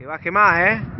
Que baje más, ¿eh?